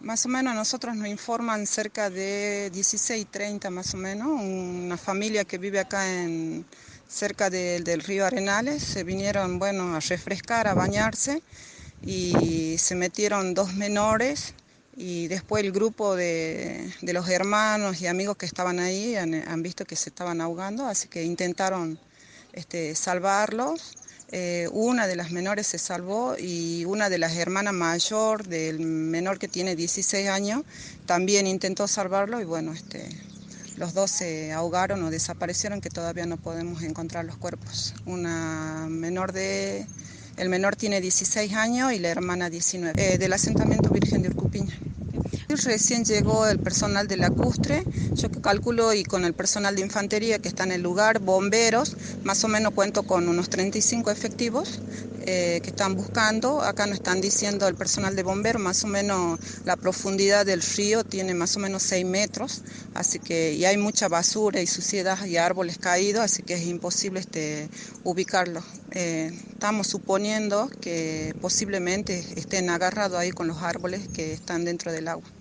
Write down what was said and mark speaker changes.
Speaker 1: Más o menos a nosotros nos informan cerca de 16 30 más o menos, una familia que vive acá en cerca del río Arenales, se vinieron bueno a refrescar, a bañarse y se metieron dos menores y después el grupo de, los hermanos y amigos que estaban ahí han, visto que se estaban ahogando, así que intentaron este, salvarlos. Eh, una de las menores se salvó y una de las hermanas mayor del menor que tiene 16 años también intentó salvarlo y bueno, este, los dos se ahogaron o desaparecieron que todavía no podemos encontrar los cuerpos. Una menor de el menor tiene 16 años y la hermana 19, eh, del asentamiento Virgen de Urcupiña. Recién llegó el personal de la CUSTRE, yo calculo, y con el personal de infantería que está en el lugar, bomberos, más o menos cuento con unos 35 efectivos eh, que están buscando. Acá nos están diciendo el personal de bomberos, más o menos la profundidad del río tiene más o menos 6 metros, así que y hay mucha basura y suciedad y árboles caídos, así que es imposible este, ubicarlo. Eh, estamos suponiendo que posiblemente estén agarrados ahí con los árboles que están dentro del agua.